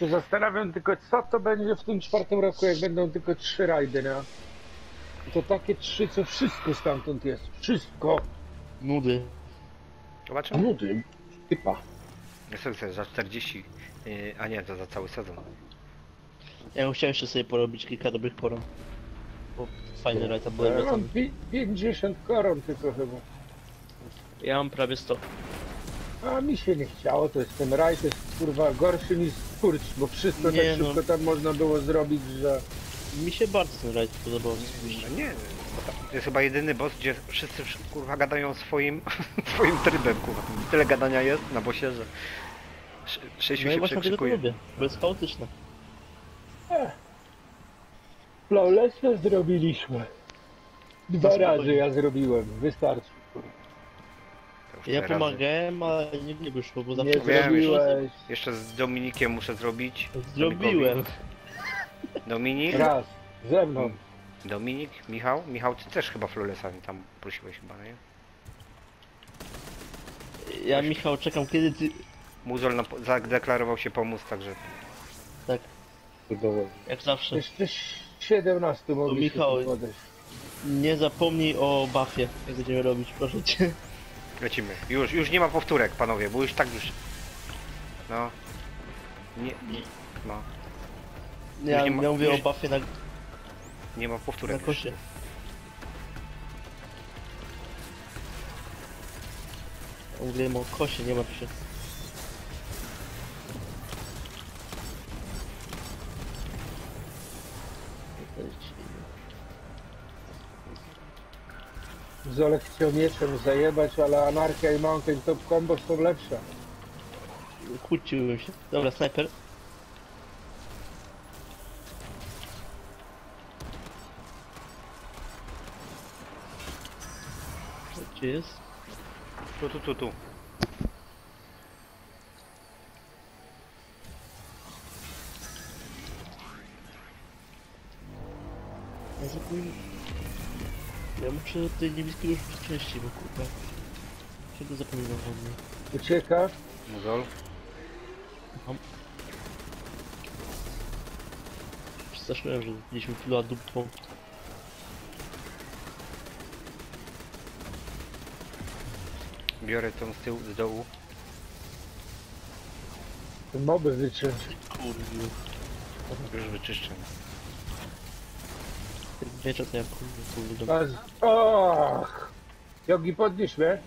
Się zastanawiam tylko, co to będzie w tym czwartym roku, jak będą tylko trzy rajdy, no. I To takie trzy, co wszystko stamtąd jest. Wszystko. Nudy. Zobaczymy. Nudy. Typa. Ja sobie chcę za 40, yy, a nie, to za cały sezon. Ja bym chciał jeszcze sobie porobić kilka dobrych koron. Bo fajny rajd, a byłem Ja mam wracany. pi- 50 koron tylko chyba. Ja mam prawie 100. A mi się nie chciało, to jest ten rajd, to jest kurwa gorszy niż skurcz, bo wszystko Nie, tak no. szybko tam można było zrobić, że... Mi się bardzo ten rajd podobał. No nie, bo to to jest chyba jedyny boss, gdzie wszyscy kurwa gadają swoim, swoim trybem, kurwa. Tyle gadania jest na bosie, że Sz- sześciu No i się właśnie tego to przekrzykuje. lubię, bo jest chaotyczne. Flawlessne zrobiliśmy. Dwa No, razy ja zrobiłem, wystarczy. Już Ja tyle razy. pomagałem, ale nie, nie wyszło, bo Nie zawsze Wiem, zrobiłeś Jeszcze z Dominikiem muszę zrobić. Zrobiłem. Dominik? raz, ze mną. Dominik? Michał? Michał, ty też chyba Flawlessami tam prosiłeś chyba, nie? Ja Michał czekam kiedy ty... Muzol no, zadeklarował się pomóc, także Tak, jak zawsze. Jeszcze 17 mogliśmy Michał, podejść. Nie zapomnij o buffie, jak będziemy robić, proszę cię. Lecimy. Już, już nie ma powtórek, panowie, bo już tak już... No. Nie, no. Ja, nie ma- ja mówię już- o buffie na, Nie ma na powtórek już. kosie. Ja Mówiłem o kosie, nie ma się. Mieczem zajebać, ale Anarchia i Mountain Top Combo są lepsze. Kłóciłem się. Dobra, snajper. Gdzie jest? Tu, tu, tu, tu. Ja muszę tej niebieskiej już częściej, bo kurwa. Czego zapominam o mnie? Ucieka. Muzol. Przestraszyłem, że mieliśmy chwilę dupą. Biorę tą z tyłu, z dołu. Te moby wyciąć. Kurwa. Już wyczyszczę. Wieczór to ja kurwa. Pas- Och! Jogi, podnieś mnie.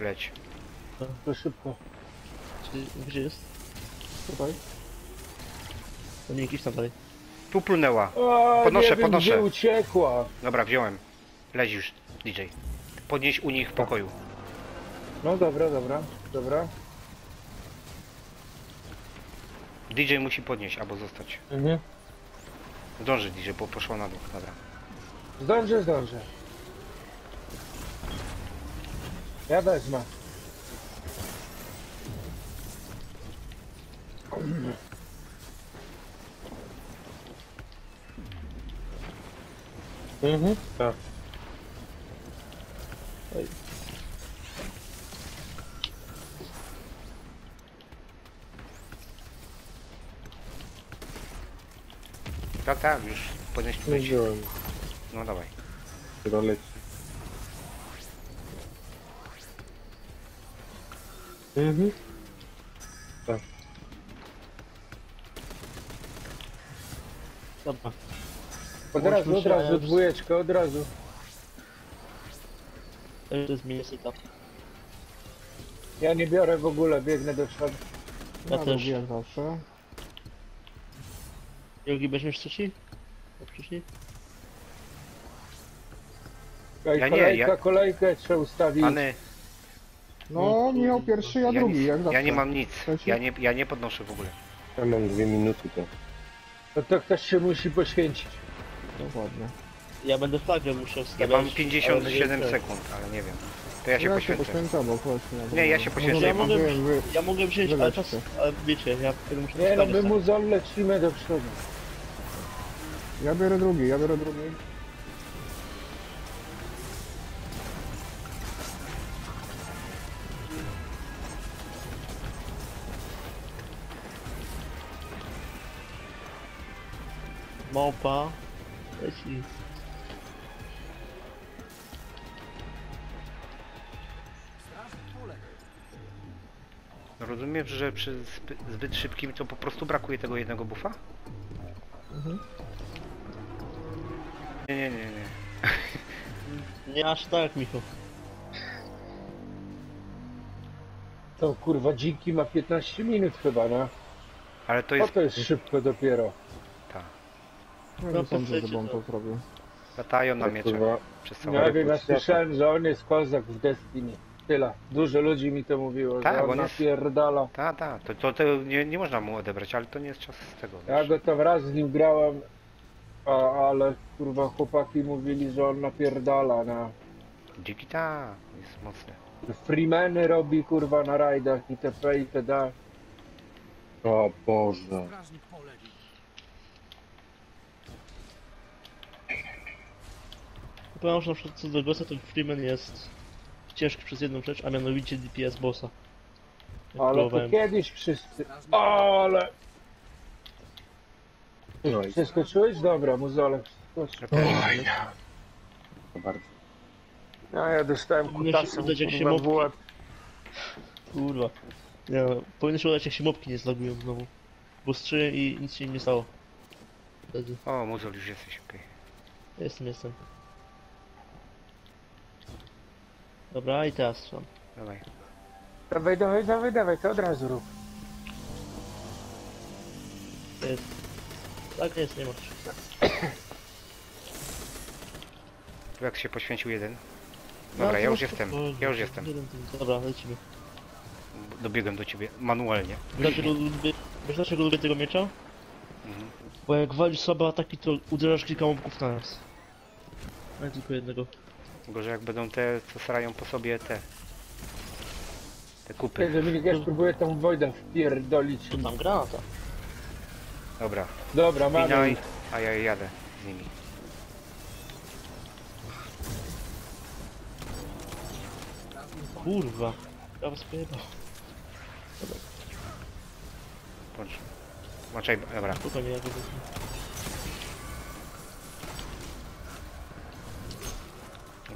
Leć. To szybko. Gdzie, gdzie jest? Tutaj. To nie jakiś tam dalej. Tu plunęła. O, Podnoszę, nie wiem, podnoszę. Gdzie uciekła. Dobra, wziąłem. Leć już, DJ. Podnieś u nich w pokoju. No dobra, dobra, dobra. DJ musi podnieść albo zostać. Mhm. Zdąży DJ, bo poszła na dół. Dobra. Zdążę, zdążę. Ja wezmę. Mhm. Tak. Tak, tak, już Nie tutaj. wziąłem. No dawaj. Chyba leci. Mhm. Tak. Dobra. Od razu, od razu, dwójeczkę, od razu. To jest setup. Ja nie biorę w ogóle, biegnę do przodu. Ja też. jak zawsze. Jogi, weźmiesz trzeci? Ej, Ja nie, kolejka, ja- kolejkę trzeba ustawić. Pany, No, nie miał pierwszy, ja, ja, drugi, jak zawsze. ja nie mam nic. Trzeci? Ja nie, ja nie podnoszę w ogóle. Ja mam dwie minuty to. No to ktoś się musi poświęcić. Dokładnie. Ja będę flagę muszę Ja mam ale 57 nie- sekund, ale nie wiem. To ja się ja się poświęcę. poświęcam, bo właśnie. Nie, ja się poświęcę. Może Ja mogę- wiem, wy... Ja mogę wziąć, ale Wyleczcie. czas, ale wiecie, ja wtedy muszę Nie no, my mu lecimy do przodu. Ja biorę drugi, ja biorę drugi. Małpa. Leci. No Rozumiem, że przy zbyt, szybkim to po prostu brakuje tego jednego buffa? Mhm. Nie, nie, nie, nie. Nie aż tak, Michał. To kurwa dziki ma 15 minut chyba, no. Ale to O jest... to jest szybko dopiero. Ta. Ja No, nie sądzę, poczekajcie, żeby on no. to zrobił. Latają na Tak, miecze przez całą Ja wiem, ja słyszałem, że on jest kozak w Destiny. Tyle. Dużo ludzi mi to mówiło, Tak, że on on jest- napierdala. Ta, ta, to, to, to nie, nie można mu odebrać, ale to nie jest czas z tego. Ja wiesz. go tam raz z nim grałem, a, ale kurwa chłopaki mówili, że on napierdala na Dziki ta, jest mocny. Freemany robi kurwa na rajdach itp. itd. O Boże. Powiem, że na przykład co do Gosa, to Freeman jest ciężki przez jedną rzecz, a mianowicie DPS bossa. Jak Ale to próbowałem. kiedyś wszyscy... Ale... No i Przeskoczyłeś? Dobra, muzolek też. bardzo. Ja, ja dostałem Powinno się kutasem udać, jak się kurwa w mopki- łeb. Kurwa. Nie, no, powinno się udać jak się mopki nie zlagują znowu. Bo i nic się im nie stało. Wtedy. O, muzol już jesteś, okej. Jestem, jestem. Dobra, i teraz strzelam. Dawaj. Dawaj, dawaj, dawaj, dawaj, to od razu rób. Jest. Tak jest, nie ma. Tu jak się poświęcił jeden. No, Dobra, ja już jestem. Ja już jestem. Dobra, lecimy. Dobiegłem do ciebie manualnie. Wiesz dlaczego lubię, wiesz dlaczego lubię tego miecza? Mhm. Bo jak walisz słabe ataki, to uderzasz kilka mobków na raz. A nie tylko jednego. Gorzej jak będą te, co srają po sobie te... Te kupy. Dominik, ja spróbuję tą Wojdę wpierdolić. To tam granata. Dobra, Dobra, mamy. pinaj, ich. a ja jadę z nimi. Kurwa. Ja was pojebał. Bądź. Maczaj, dobra. Spokojnie, ja go wezmę.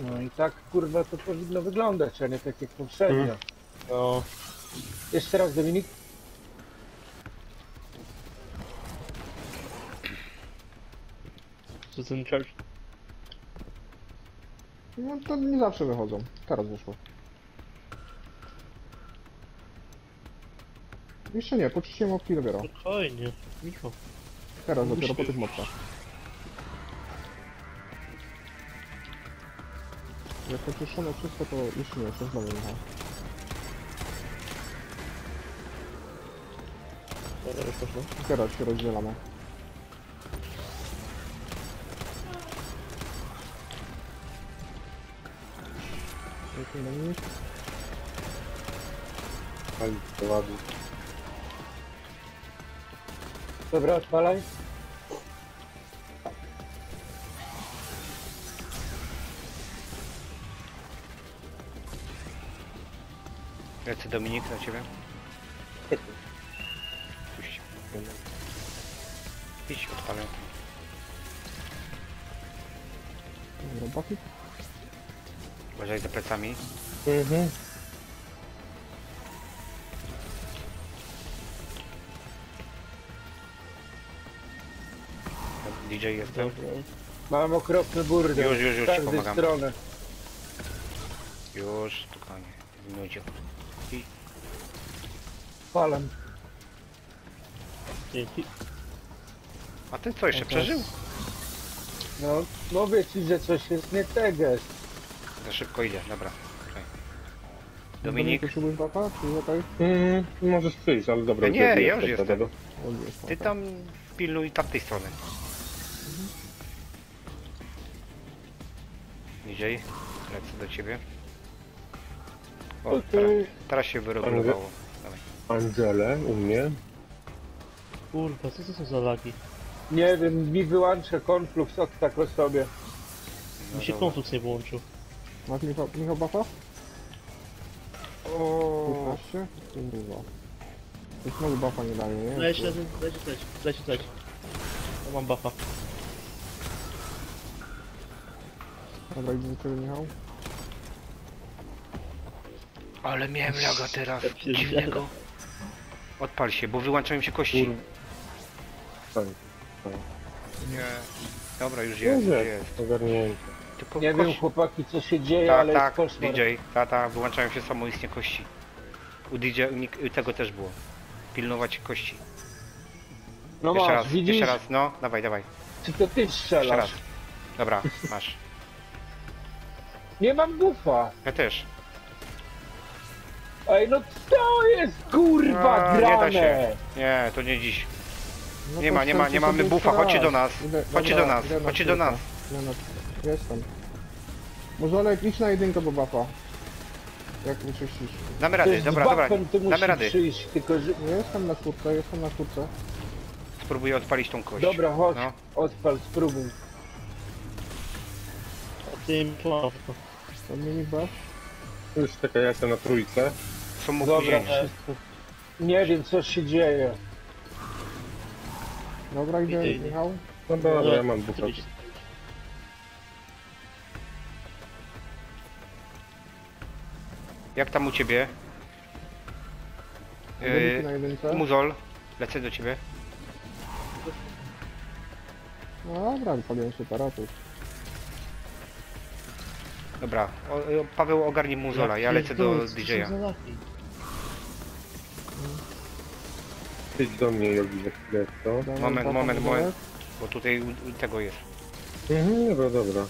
No i tak kurwa to powinno wyglądać, a nie tak jak poprzednio. No. Jeszcze raz Dominik. Co ten charge? No to nie zawsze wychodzą. Teraz wyszło. Jeszcze nie, poczyściłem mopki dopiero. Spokojnie. Michał. Teraz dopiero po tych mopkach. Jak poczyszczone wszystko, to już nie jestem znowu Michał. Dobra, już poszło. Teraz się rozdzielamy. Dziękuję na mnie. Ale to ładnie. Dobra, odpalaj. Lecę Dominik na ciebie. Puść. Idź, odpalę. Buffy. Uważaj za plecami. Mhm. DJ jestem. Mam okropny burdel. Już, już, już Z ci każdej pomagam. strony. Już, spokojnie. W minucie. I Palam. Dzięki. A ten co, jeszcze przeżył? No, mówię ci, że coś jest nie teges. Za szybko idzie, dobra. Czekaj. Dominik, potrzebujesz buffa? Czy okej? Mm, możesz przyjść, ale dobra. Nie, ja już do jestem. tego? Ty tam pilnuj tamtej strony. DJ, lecę do ciebie. O, teraz, Okej. teraz się wyregulowało. Angelę u mnie. Kurwa, co to są za lagi? Nie wiem, mi wyłącza konflux od tak o sobie. Mi się no konflux nie wyłączył. Masz Michał, Michał Bafa? O. 15? To dużo. Już mogę Bafa nie daje, nie? Leć, leć, leć, leć, leć, leć. Ja mam Bafa. Dobra, idę do ciebie Michał. Ale miałem laga teraz, dziwnego. Odpal się, bo wyłączają się kości. Tak. Nie. Dobra, już jest, Jest, już jest. Ogarnięcie. Tylko Nie wiem kości. chłopaki co się dzieje, Tak, ale tak, jest koszmar. DJ, tata, wyłączają się samoistnie kości. U DJ u tego też było. Pilnować kości. No jeszcze masz, raz, widzisz? jeszcze raz, no, dawaj, dawaj. Czy to ty Jeszcze strzelasz? raz. Dobra, masz. Nie mam bufa. Ja też. Ej, no to jest kurwa A, nie da grane! się. Nie, to nie dziś. No Nie to ma, nie ma, nie mamy sobie bufa, chodźcie do nas. Idę- Chodźcie do nas, idę na chodźcie do chwilkę. nas. Idę na... Jestem. Mozolek, idź na jedynkę do buffa. Jak wyczyścisz. Damy To rady, jest dobra, z dobra. buffem, ty Damy musisz rady. przyjść, tylko że... Jestem na czwórce, jestem na czwórce. Spróbuję odpalić tą kość. Dobra, chodź, No. odpal, spróbuj. A ty im pomagał. To mini buff. Już czekaj, ja jestem na trójce. Są Dobra, opóźnienia. wszystko. Nie wiem co się dzieje. Dobra, idę, Idę, idę. Michał. No dobra, ja mam bufa. Jak tam u ciebie? Jedynki na Yy, jedynce. Muzol, lecę do ciebie. No dobra, wypaliłem separatus. Dobra, o, o, Paweł ogarnij Muzola, ja lecę do DJ-a. Idź do mnie, Jogi, za chwilę, co? Moment, moment, moment. Bo tutaj u, u tego jest. Mhm, dobra, dobra.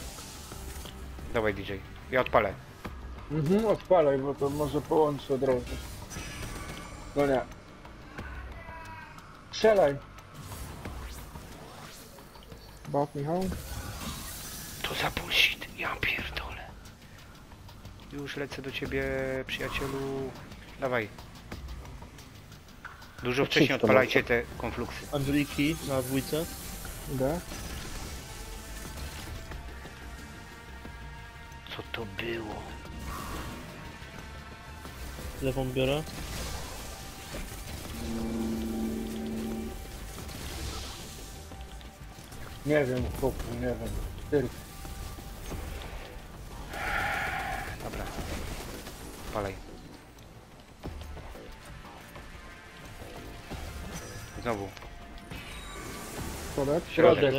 Dawaj DJ. Ja odpalę. Mhm, odpalaj, bo to może połączę od razu. No nie. Strzelaj. Buff, Michał. To za bullshit, ja pierdolę. Już lecę do ciebie, przyjacielu. Dawaj. Dużo wcześniej odpalajcie te konfluksy. Angeliki na dwójce. Idę. Co to było? Lewą biorę. Nie wiem, chłopu, nie wiem. Ty, Dobra. Odpalaj. Znowu. Środek. Środek.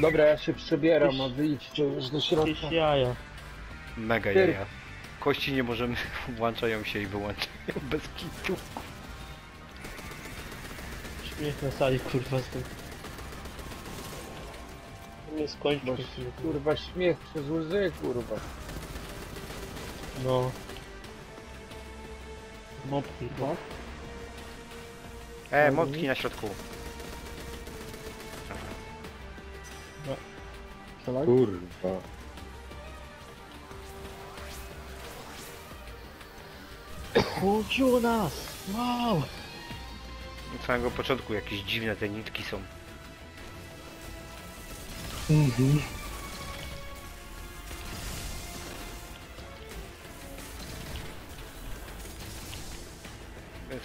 Dobra, ja się przebieram, a wyjdźcie już do środka. Jakieś jaja. Mega Ty. jaja. Kości nie możemy, włączają się i wyłączają bez kitu. Śmiech na sali, kurwa, z tym. Nie skończmy. Bo, kurwa, śmiech przez łzy, kurwa. No. Mopki. Buff. E, motki na środku. Strzelaj. Kurwa. Chodziło nas! Wow! Od samego początku jakieś dziwne te nitki są.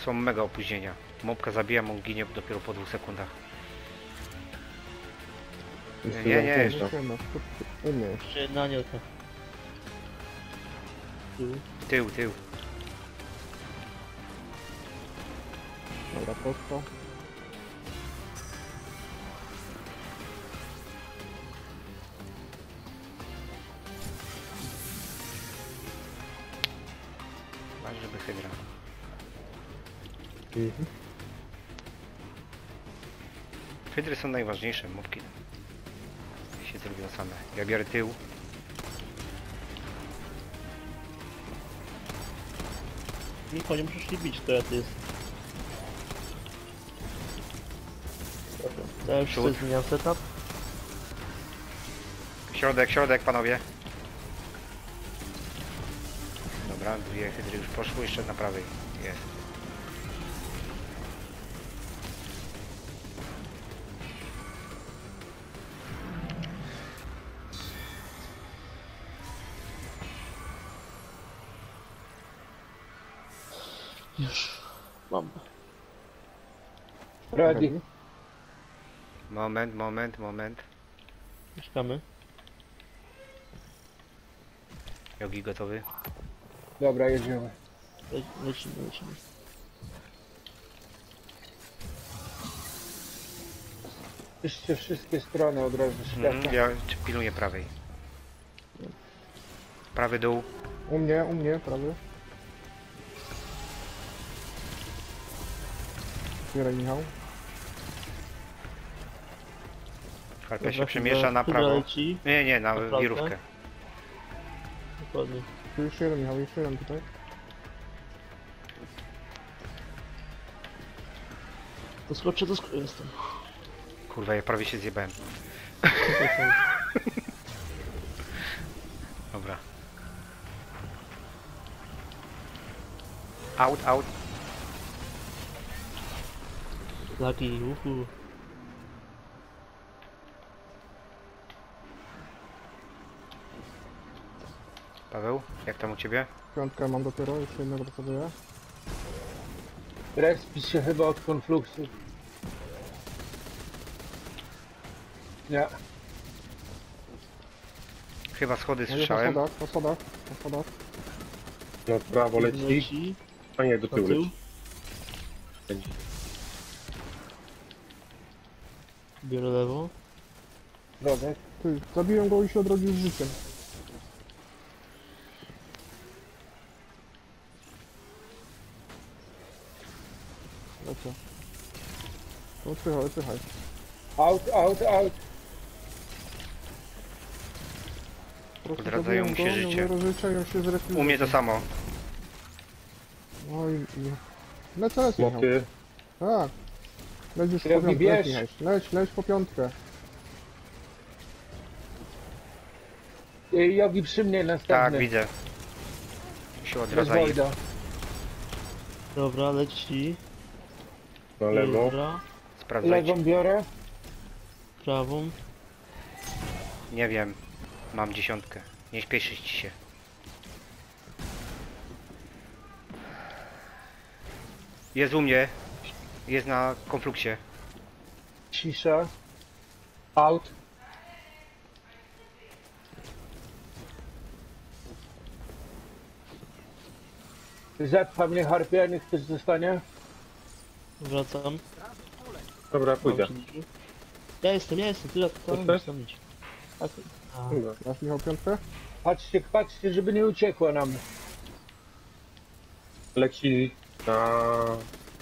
Są mega opóźnienia. Mopka zabijam, on ginie dopiero po dwóch sekundach. Jeszcze Nie, nie. Nie mnie. Jeszcze jedna. Tu. Tył, tył. Dobra, prosto. Masz, żeby hydra. Mhm. Hydry są najważniejsze, mopki się zrobią same. Ja biorę tył. Niko, nie musisz się bić, to ja ty jest. Ja już Przód. sobie zmieniam setup. Środek, środek, panowie. Dobra, dwie hydry już poszły, jeszcze na prawej jest. Ready. Moment, moment, moment. Mieszkamy. Jogi gotowy? Dobra, jedziemy. Le lecimy, lecimy. Czyście wszystkie strony od razu świata. Mhm, ja czy- pilnuję prawej. Prawy dół. U mnie, u mnie, prawy. Zbieraj Michał. Harpia się Dobra, przemiesza na prawo. leci. Nie, nie, na Naprawdę? wirówkę. Dokładnie. Tu jeszcze jeden Michał, jeszcze jeden tutaj. To skoczę, to skoczę, jestem. Kurwa, ja prawie się zjebałem. Dobra. Out, out. Lagi, uhu. Paweł, jak tam u ciebie? Piątkę mam dopiero, jeszcze jednego dosaduję. Respi się chyba od konfluksu. Nie. Chyba schody No jest na słyszałem. schodach, na schodach, na schodach. No prawo leci, a nie, do tyłu leci. Biorę lewo. Wodek. Ty, zabiłem go i się odrodził z życiem. Lecę. Odpychaj, odpychaj. Out, out, out. Po prostu Odradzają zabiłem mu się go, życie. on się zrespił. U mnie to samo. No i... i... Lecę, lecę, Michał. Smoky, Tak. Leć już po piątkę, bierz. leć, Michał. Leć, leć po piątkę. Jogi przy mnie Tak, następny. widzę. Się Bez odradzali. Wojda. Dobra, leci. Na lewo. Dobra. Sprawdzajcie. Lewą biorę. Prawą. Nie wiem. Mam dziesiątkę. Nie śpieszyć ci się. Jest u mnie. Jest na konfluksie. Cisza. Out. Zepcha mnie harpia, niech ktoś zostanie. Wracam. Dobra, pójdę. Ja jestem, ja jestem, tyle to Jesteś? tam idź. Tak. A, Dobra. Masz Michał piątkę? Patrzcie, patrzcie, żeby nie uciekła nam. Leci na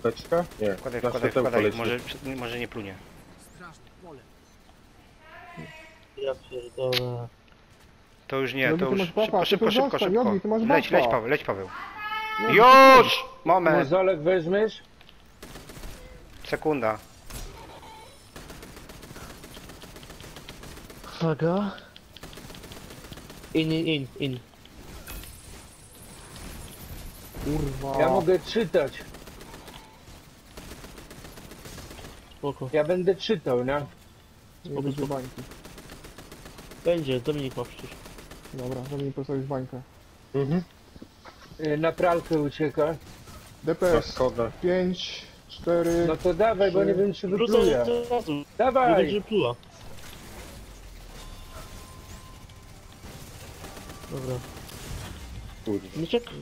beczkę? Nie, Wkładaj, na wkładaj, światełko wkładaj. leci. Może, może nie plunie. ja pierdolę. To już nie, Jogi, to ty już masz szybko, ty szybko, tu szybko, zostań, szybko. Jogi, ty masz Leć, leć Paweł, leć Paweł. No, Już! Moment, Mozolek weźmiesz? Sekunda. Uwaga. In, in, in, in. Kurwa. Ja mogę czytać. Spoko. Ja będę czytał, nie? Nie będzie bańki. Będzie, Dominik ma przecież. Dobra, żeby mi postawić bańkę. Mhm. Y, Na pralkę ucieka. DPS schodach. 5, 4, No to dawaj, bo nie wiem czy wypluje. Wrzucaj od razu. Widać, Dawaj! że pluła. Dobra. Kurwa. Nie czekaj,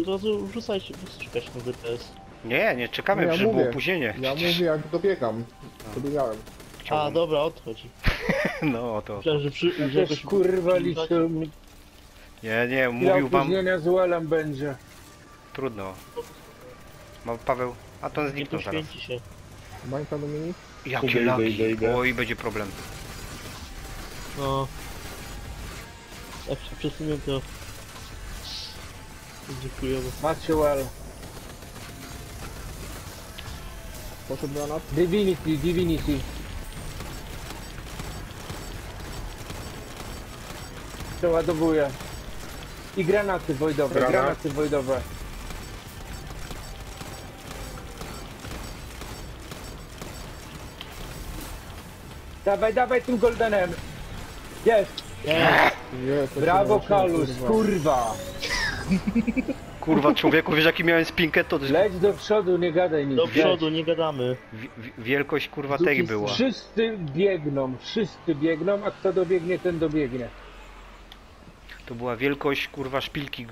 od razu wrzucajcie, czekać na DPS. Nie, nie czekamy, No ja żeby było mówię. opóźnienie. Ja Przecież- mówię jak dobiegam. Dobiegałem. A, Chciałbym- dobra, odchodzi. No to. Myślałem, że przy... że Też jakoś- kurwa liczył. Nie, nie, Ile mówił wam. opóźnienia z Uelem będzie. Trudno. Ma Paweł, a to on Nie zniknął zaraz. poświęci się. Bańka Dominik? Jakie Idę, idę, laki. idę. Oj, będzie problem. No. Jak się przesunę to... Dziękujemy. Macie Uel. Poszedł granat. Divinity, Divinity. Przeładowuję. I granaty wojdowe, Granat. granaty wojdowe. Dawaj, dawaj tym goldenem. Jest. To Brawo Kalus, kurwa. kurwa. Człowieku, wiesz jaki miałem spinkę, to Leć do przodu, nie gadaj nic. do przodu, nie gadamy. wi- wi- wielkość kurwa tej była. Wszyscy biegną, wszyscy biegną, a kto dobiegnie, ten dobiegnie. To była wielkość kurwa szpilki.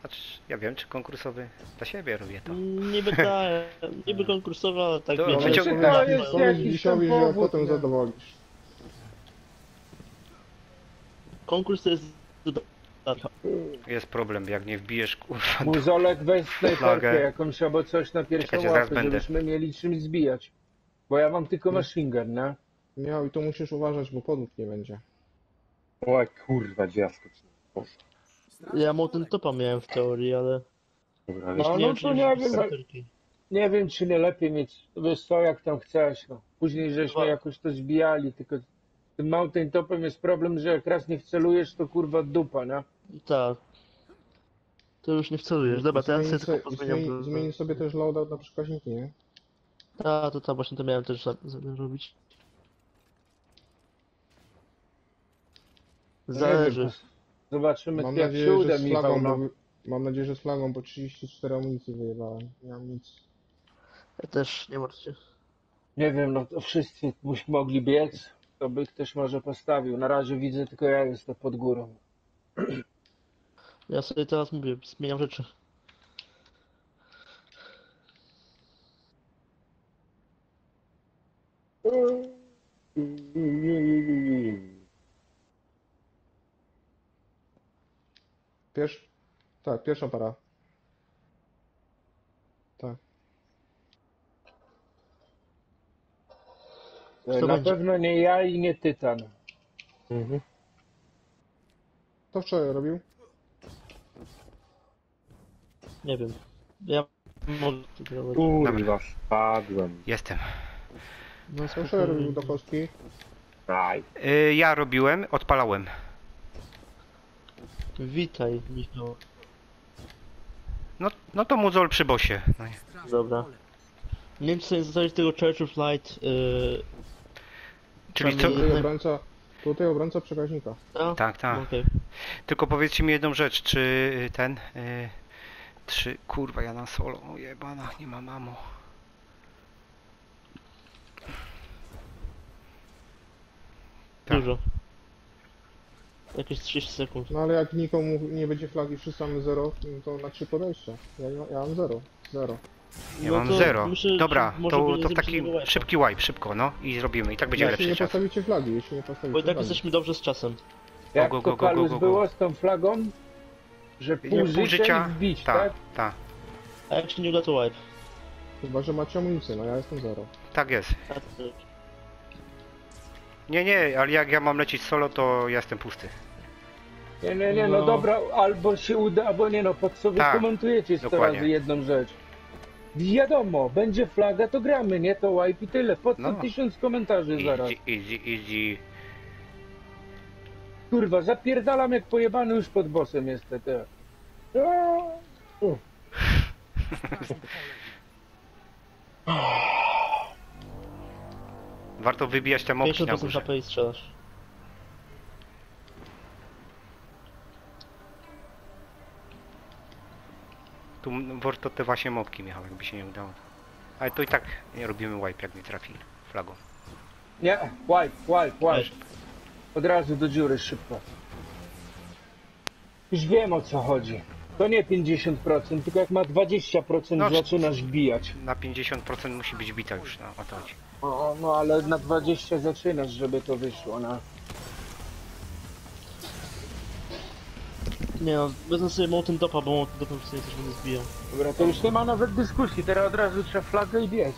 Znaczy, ja wiem, czy konkursowy dla siebie robię to. Niby tak, niby konkursowa, ale tak To wiesz, wyciąg- jest- to jest jakiś tam że powód, potem nie? zadowolisz. Konkurs to jest. Jest problem, jak nie wbijesz kurwa. Muzolek weź snajperkę Flagę. jakąś albo coś na pierwszą zaraz łapę, będę. żebyśmy mieli czym zbijać. Bo ja mam tylko machine gun, no. Miał i tu musisz uważać, bo podłóg nie będzie. O kurwa, gdzie ja skoczyłem. O, Ja Mountain Topa miałem w teorii, ale... Dobra, ale No, nie no wiem, to czy nie wiem, snajperki. Nie wiem, czy nie lepiej mieć, wiesz co, jak tam chcesz, no. Później żeśmy jakoś to zbijali, tylko z tym mountain topem jest problem, że jak raz nie wcelujesz, to kurwa dupa, no. Tak. To już nie wcelujesz. Dobra, teraz sobie tylko pozmieniam. zmień sobie też loadout na przekaźniki, nie? Tak, to tak, właśnie to miałem też za- zamiar robić. No Zależy. Zobaczymy, Mam jak nadzieję, się że uda, z Michał, flagą, no. bo, mam nadzieję, że z flagą, bo 34 amunicji wyjebałem. Nie mam nic. Ja też, nie martw się. Nie wiem, no to wszyscy byś mogli biec, to by ktoś może postawił. Na razie widzę, tylko ja jestem pod górą. Ja sobie teraz mówię, zmieniam rzeczy. Pierwsz... Tak, pierwsza para. Tak. Co Na będzie? pewno nie ja i nie Tytan. Mhm. To wczoraj robił? Nie wiem. Ja mogę to robić. Kurwa, spadłem. Jestem. No To wczoraj robił do kostki. Aj. Y, ja robiłem, odpalałem. Witaj, Michał. No, no to muzol przy bosie. No, nie. Dobra. Nie wiem, sobie zostawić tego Church of Light. Yy... czyli co? Tutaj obrońca, tutaj obrońca przekaźnika. A? Tak, tak. Okej. Tylko powiedzcie mi jedną rzecz, czy y, ten... Y, czy... Kurwa, ja na solo. O jebana, nie mam mamo. Tak. Dużo. Jakieś 30 sekund. No ale jak nikomu nie będzie flagi, wszyscy mamy 0, to na 3 podejścia. Ja, nie ma- ja mam 0. 0. Ja No mam to zero. myślę, Dobra, że może to, to zrobić taki wipe'a. szybki wipe, szybko, no. I zrobimy. I tak będzie Jeśli nie czas. postawicie flagi, jeśli nie Bo postawicie i tak flagi. jesteśmy dobrze z czasem. Jak go, go, go, Kalus go, go. było z tą flagą? Że pół, Nie, życia, Pół życia. i wbić, Tak, tak? tak. A jak się nie uda, to wipe. Chyba, że macie amunicję, no ja jestem 0. Tak jest. A ty- Nie, nie, ale jak ja mam lecieć solo, to ja jestem pusty. Nie, nie, nie, no, No. dobra, albo się uda, albo nie, no po co wy Tak, komentujecie 100 dokładnie. razy jedną rzecz? Wiadomo, będzie flaga, to gramy, nie? To wipe i tyle. Po co No. tysiąc komentarzy zaraz? Easy, easy, easy. Kurwa, zapierdalam jak pojebany już pod bossem jestem. Te. O, Warto wybijać te mopki na 50% górze. HP i strzelasz. Tu warto te właśnie mopki, Michał, jakby się nie udało. Ale to i tak nie robimy wipe, jak nie trafi flagą. Nie, wipe, wipe, wipe. Od razu do dziury, szybko. Już wiem o co chodzi. To nie 50%, tylko jak ma 20% No, zaczynasz wbijać. Na 50% musi być bita już, no o to chodzi. O, no ale na 20 zaczynasz, żeby to wyszło, no. Nie no, wezmę sobie Mountain Topa, bo Mountain Topem sobie coś będę zbijał. Dobra, to już nie ma nawet dyskusji, teraz od razu trzeba flagę i biec.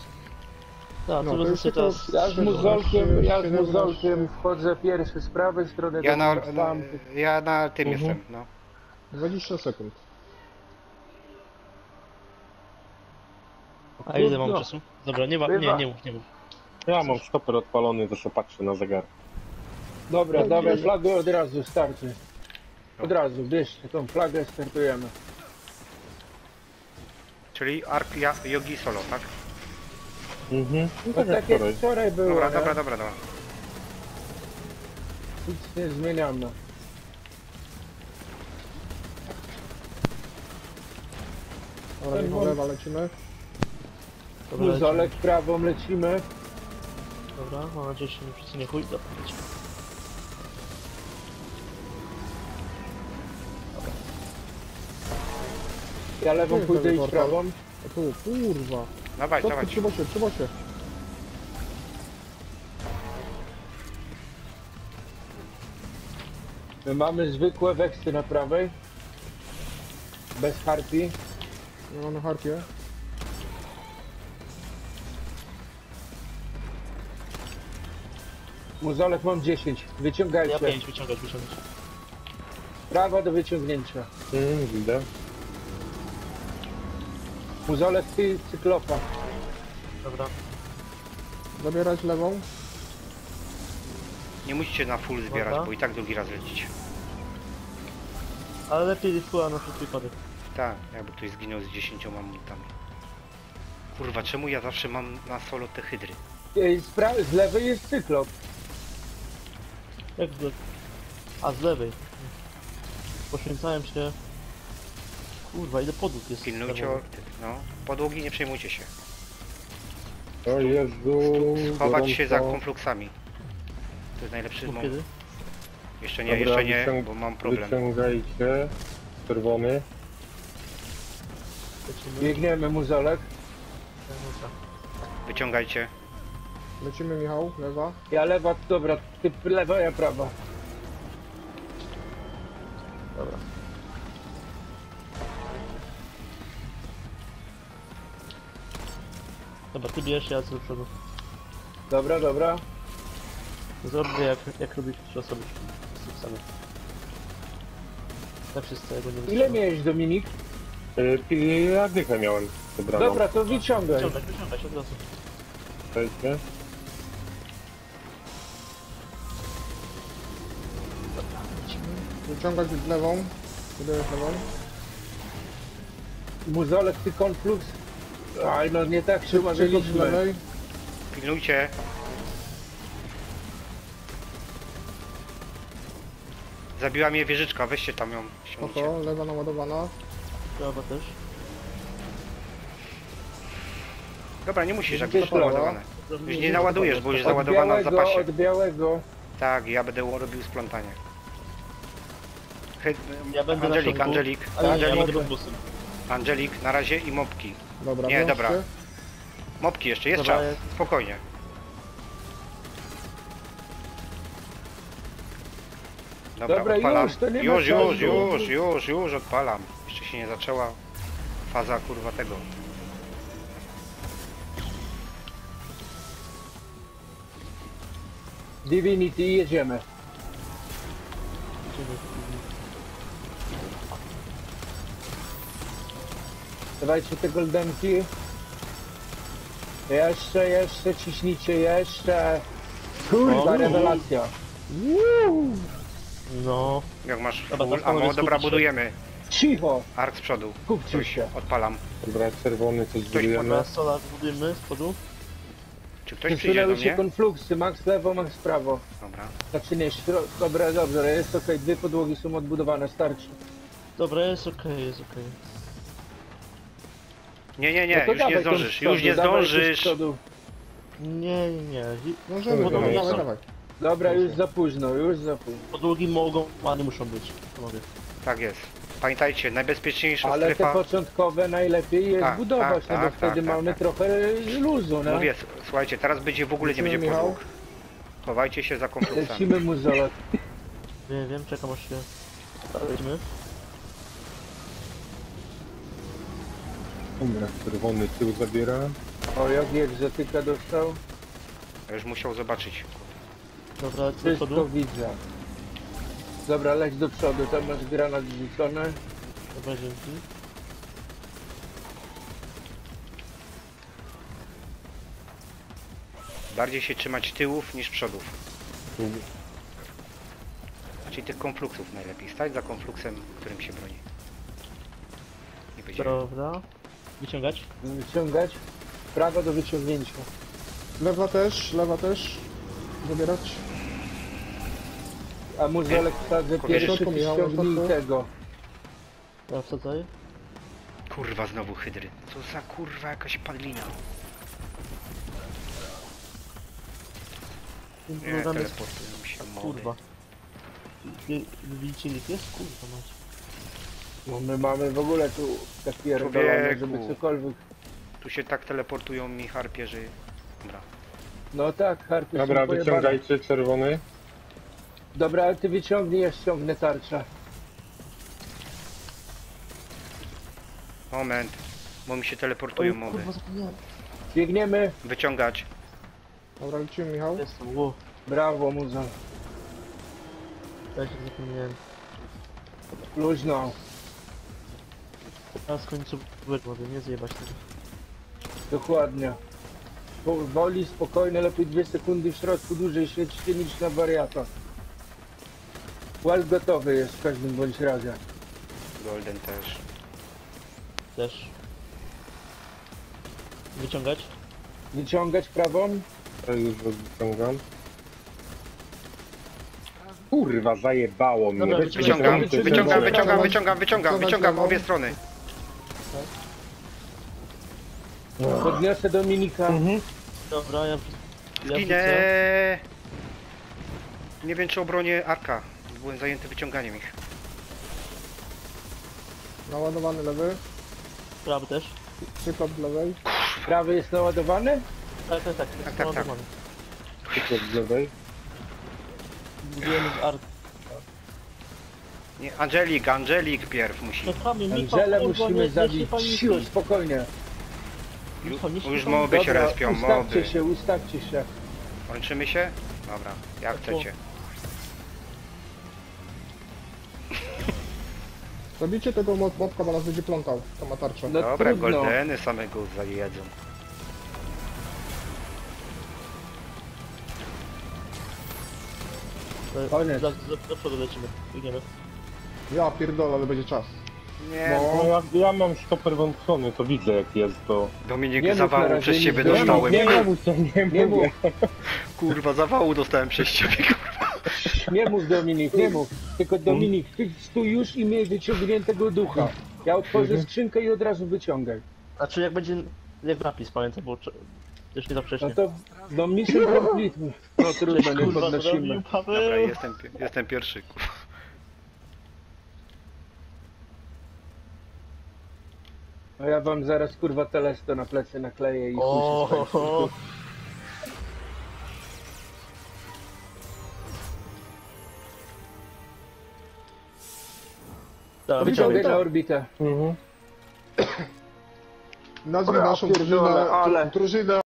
Tak, No, to to wezmę już sobie teraz... Ja z muzolkiem, ja z muzolkiem wchodzę pierwszy z prawej strony, Ja na, z na, tamtej. ja na tym Mhm. jestem, no. 20 sekund. A ile mam No. czasu? Dobra, nie, wa- nie, Bywa. nie mów, nie mów. Ja mam stoper odpalony, to sobie patrzę na zegar. Dobra, No, dawaj flagę od razu, starczy. Od razu, bierzcie tą flagę, startujemy. Czyli Ark ja, Yogi Solo, tak? Mhm. No tak jak tak jak wczoraj. wczoraj było, Dobra, nie? dobra, dobra, dobra. Nic nie zmieniamy. Dobra, Ten Michał, lewa lecimy. Dobra, Muzolek prawą lecimy. Dobra, mam nadzieję, że się nie wszyscy nie chuj. Dobra, lecimy. Ja lewą Ty, pójdę i portal. prawą. A tu, kurwa. Dawaj, Co dawaj. ty, trzeba się, trzeba się. My mamy zwykłe weksy na prawej. Bez harpii. Nie mam na harpie. Muzolek mam 10. Ja Wyciągajcie. 5, wyciągać, wyciągać. Prawa do wyciągnięcia. Mm, widzę. Muzolek ty cyklopa. Dobra. Zabierać lewą. Nie musicie na full zbierać, Dobra. bo i tak drugi raz lecicie. Ale lepiej fuła na wszelki wypadek. Tak, jakby ktoś zginął z 10 minutami. Kurwa, czemu ja zawsze mam na solo te hydry? Ej, Z, pra- z lewej jest cyklop. Jak z lewej? A, z lewej. Poświęcałem się... Kurwa, ile podłóg jest. Pilnujcie, o- no, podłogi nie przejmujcie się. O Jezu. Schować się za gorąco. konfluksami. To jest najlepszy Mów moment. kiedy? Jeszcze nie, Dobra, jeszcze nie, wyciąg- bo mam problem. Wyciągajcie. Czerwony. Lecimy. Biegniemy Muzolek. Dobra. Wyciągajcie. Lecimy Michał, lewa. Ja lewa, dobra, ty lewa, ja prawa. Dobra. Dobra, ty bierz, ja co do przodu. Dobra, dobra. Zrobię jak, jak robić trzy osoby z samym. Na wszyscy, jakby nie Ile miałeś Dominik? Yy, ja dychę miałem wybraną. Dobra, to wyciągaj. Wyciągać, wyciągać od razu. Słuchajcie. Wyciągać lewą. Wydajesz lewą. Muzolek, ty konflux. Aj, no nie tak się umawialiśmy. Pilnujcie. Zabiła mnie wieżyczka, weźcie tam ją, ściągnijcie. Oto, lewa naładowana. Prawa też. Dobra, nie musisz, jak Gdzieś naładowane. Już nie naładujesz, bo już Od załadowana w białego, zapasie. od białego. Tak, ja będę robił splątanie. Ja będę na Angelik, ciągu. Angelik, Ale ja Angelik, będę bambusem. Angelik, na razie i mopki. Dobra, Nie, dobra. Mopki jeszcze, jest Dobra, czas, jest. spokojnie. Dobra, Dobra, odpalam. już, to nie ma już, już, już, już, już odpalam. Jeszcze się nie zaczęła faza kurwa tego. Divinity, jedziemy. Dawajcie te goldenki. Jeszcze, jeszcze, ciśnijcie, jeszcze. Kurwa, O. rewelacja. No, Jak masz Dobra, full to ammo, dobra, się. budujemy. Cicho, Ark z przodu. kupcie Coś się. odpalam. Dobra, czerwony coś budujemy. dobra, solar budujemy z przodu. Czy ktoś przyjdzie do Przysunęły się mnie? konfluksy, max lewo, max prawo. Dobra. Znaczy nie, śro... dobra, dobrze, jest okej, dwie podłogi są odbudowane, starczy. Dobra, jest okej, jest okej. Nie, nie, No nie, to już dawaj nie tą zdążysz, przodu, już nie dawaj tą z zdążysz. przodu. Nie, nie, nie. Możemy, Dobra, dawaj, dobra. dawaj, dawaj. Dobra, już za późno, już za późno. Podłogi mogą, ładnie muszą być. Panowie. Tak jest. Pamiętajcie, najbezpieczniejsza Ale te strefa... początkowe najlepiej jest Tak, budować, tak, no bo tak, wtedy tak, mamy tak. trochę luzu, no. Mówię, s- słuchajcie, teraz będzie w ogóle nie Lecimy, będzie Michał? podłóg. Chowajcie się za kompleksami. Lecimy muzolot. Wiem, wiem, czekam aż się... Lecimy. Dobra, czerwony tył zabiera. O, jak egzotyka dostał? Ja już musiał zobaczyć. Dobra, do Wszystko przodu. widzę. Dobra, leć do przodu, tam masz granat rzucony. Dobra, dzięki. Bardziej się trzymać tyłów niż przodów. Czyli tych konfluksów najlepiej. Stać za konfluksem, którym się broni. Nie będzie. Dobra. Wyciągać? Wyciągać. Prawo do wyciągnięcia. Lewa też, lewa też. Zabierać. A muzelek wsadzę pierwszy i Michał, ściągnij tego. A co tutaj? Kurwa, znowu hydry. Co za kurwa jakaś padlina. Nie, no, teleportują się mody. Kurwa. Widzicie, jest? Kurwa macie. No my mamy w ogóle tu takie pierdolone, żeby Człowieku. cokolwiek... Tu się tak teleportują mi harpie, że... Dobra. No tak, harpy Dobra, są pojebane. wyciągajcie czerwony. Dobra, ale ty wyciągnij, ja ściągnę tarczę. Moment. Bo mi się teleportują Oj, moby. kurwa zapomniałem. Biegniemy. Wyciągać. Dobra, lecimy Michał. Jestem, ło. Brawo, muza. Ja się zapomniałem. Luźno. Teraz w końcu wyszło, nie zjebać tego. Dokładnie. Powoli, spokojnie, lepiej dwie sekundy w środku, dłużej świecicie niż na wariata. Well gotowy jest w każdym bądź razie. Golden też. Też. Wyciągać? Wyciągać prawą? To już wyciągam. Kurwa, zajebało mnie. Dobra, Wyciągam, Wyciągam, wyciągam, wyciągam. wyciągam, wyciągam, wyciągam, wyciągam obie strony. Podniosę Dominika. Dobra, ja... ja wrzucę. Ginę! Nie wiem czy obronię Arka. Byłem zajęty wyciąganiem ich. Naładowany lewy. Prawy też. Cyklop z lewej. Prawy jest naładowany? Tak, tak, tak. tak, tak. naładowany. Tylko z lewej. Budujemy z art. Nie, Angelik, Angelik pierw musi. Prawie, Michał, Angelę kurwa, nie, musimy zabić. pani spokojnie. Nie Już się moby się Dobra, respią, ustawcie moby. się, ustawcie się. Kończymy się? Dobra, jak chcecie. Zabijcie tego modka, bo nas będzie plątał. To ma tarczę. No Dobra, trudno. goldeny samego zajedzą. E, Koniec. Przodu lecimy. Biegniemy. Ja pierdolę, ale będzie czas. Nie, No ja, ja mam stoper włączony, to widzę jak jest to. Dominik Nie mów na zawału razie przez nic, ciebie nie mów, dostałem. nie Nie mów, to nie Nie mówię. mów, Kurwa, zawału dostałem przez ciebie. nie mów Dominik, nie mów. Tylko Dominik, ty stój już i miej wyciągniętego ducha. Ja otworzę skrzynkę i od razu wyciągaj. Znaczy jak będzie... Jak napis pamiętam, bo cze- też nie za No wcześnie. to do mission complete. No trudno, Cześć, nie kurwa, podnosimy. zrobił Paweł. Dobra, jestem, pi- jestem pierwszy. kurwa. A ja wam zaraz kurwa telesto na plecy nakleję i chuj O, się skończy. o. Dobra, wyciągaj. na orbitę. Mhm. Nazwij naszą drużynę, ale- drużynę